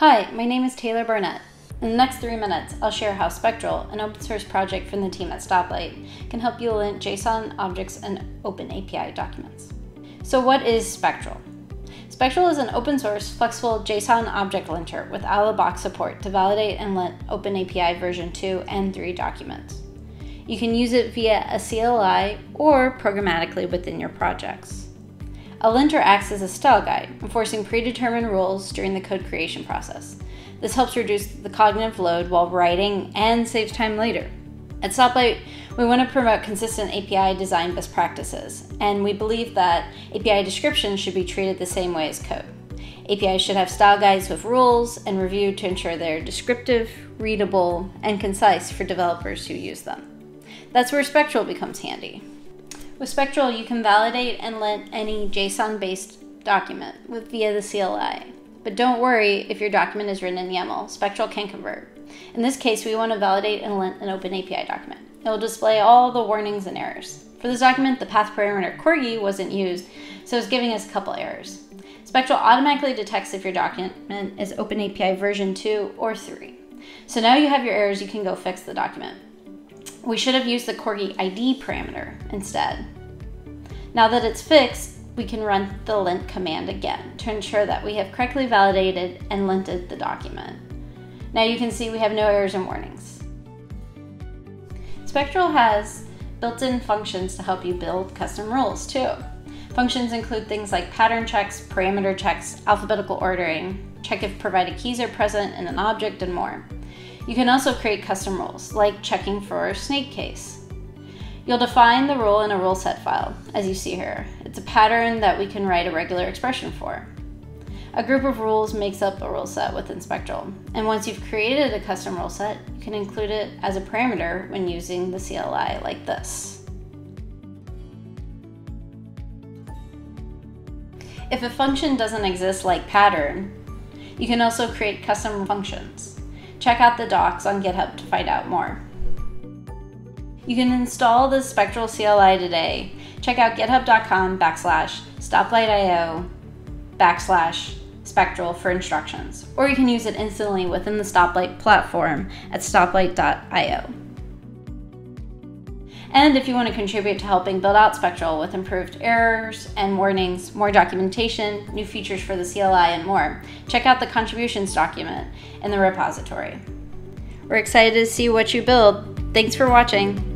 Hi, my name is Taylor Burnett. In the next three minutes, I'll share how Spectral, an open source project from the team at Stoplight, can help you lint JSON objects and OpenAPI documents. So what is Spectral? Spectral is an open source, flexible JSON object linter with out-of-the-box support to validate and lint OpenAPI version 2 and 3 documents. You can use it via a CLI or programmatically within your projects. A linter acts as a style guide, enforcing predetermined rules during the code creation process. This helps reduce the cognitive load while writing and saves time later. At Stoplight, we want to promote consistent API design best practices, and we believe that API descriptions should be treated the same way as code. APIs should have style guides with rules and review to ensure they're descriptive, readable, and concise for developers who use them. That's where Spectral becomes handy. With Spectral, you can validate and lint any JSON-based document with via the CLI. But don't worry if your document is written in YAML, Spectral can convert. In this case, we want to validate and lint an OpenAPI document. It will display all the warnings and errors. For this document, the path parameter Corgi wasn't used, so it's giving us a couple errors. Spectral automatically detects if your document is OpenAPI version 2 or 3. So now you have your errors, you can go fix the document. We should have used the Corgi ID parameter instead. Now that it's fixed, we can run the lint command again to ensure that we have correctly validated and linted the document. Now you can see we have no errors and warnings. Spectral has built-in functions to help you build custom rules too. Functions include things like pattern checks, parameter checks, alphabetical ordering, check if provided keys are present in an object, and more. You can also create custom rules, like checking for snake case. You'll define the rule in a rule set file, as you see here. It's a pattern that we can write a regular expression for. A group of rules makes up a rule set within Spectral, and once you've created a custom rule set, you can include it as a parameter when using the CLI like this. If a function doesn't exist like pattern, you can also create custom functions. Check out the docs on GitHub to find out more. You can install the Spectral CLI today. Check out github.com backslash stoplight.io backslash spectral for instructions, or you can use it instantly within the Stoplight platform at stoplight.io. And if you want to contribute to helping build out Spectral with improved errors and warnings, more documentation, new features for the CLI, and more, check out the contributions document in the repository. We're excited to see what you build. Thanks for watching.